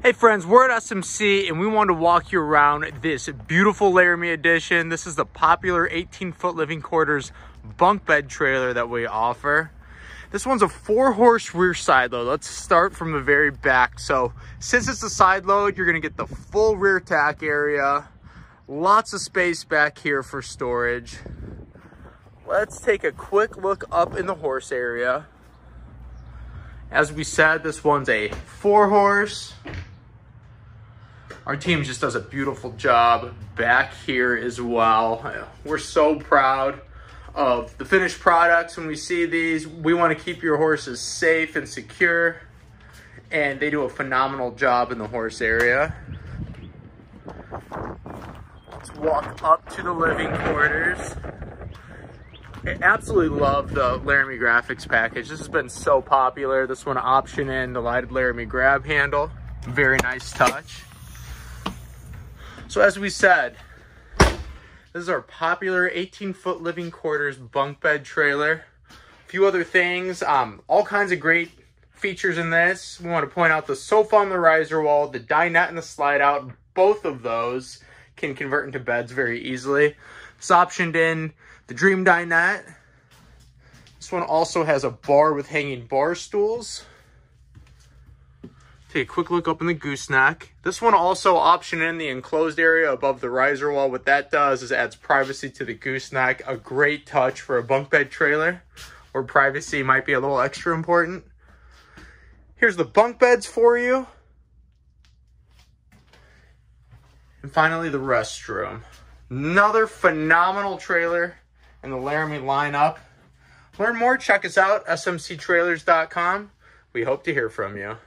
Hey friends, we're at SMC and we want to walk you around this beautiful Laramie edition. This is the popular 18 foot living quarters bunk bed trailer that we offer. This one's a four horse rear side load. Let's start from the very back. So since it's a side load, you're gonna get the full rear tack area, lots of space back here for storage. Let's take a quick look up in the horse area. As we said, this one's a four horse. Our team just does a beautiful job back here as well. We're so proud of the finished products. When we see these, we want to keep your horses safe and secure. And they do a phenomenal job in the horse area. Let's walk up to the living quarters. I absolutely love the Laramie graphics package. This has been so popular. This one option in the lighted Laramie grab handle. Very nice touch. So as we said, this is our popular 18 foot living quarters bunk bed trailer. A few other things, um, all kinds of great features in this. We want to point out the sofa on the riser wall, the dinette and the slide out. Both of those can convert into beds very easily. It's optioned in the Dream Dinette. This one also has a bar with hanging bar stools. Take a quick look up in the gooseneck. This one also option in the enclosed area above the riser wall. What that does is adds privacy to the gooseneck. A great touch for a bunk bed trailer where privacy might be a little extra important. Here's the bunk beds for you. And finally, the restroom. Another phenomenal trailer in the Laramie lineup. Learn more, check us out, smctrailers.com. We hope to hear from you.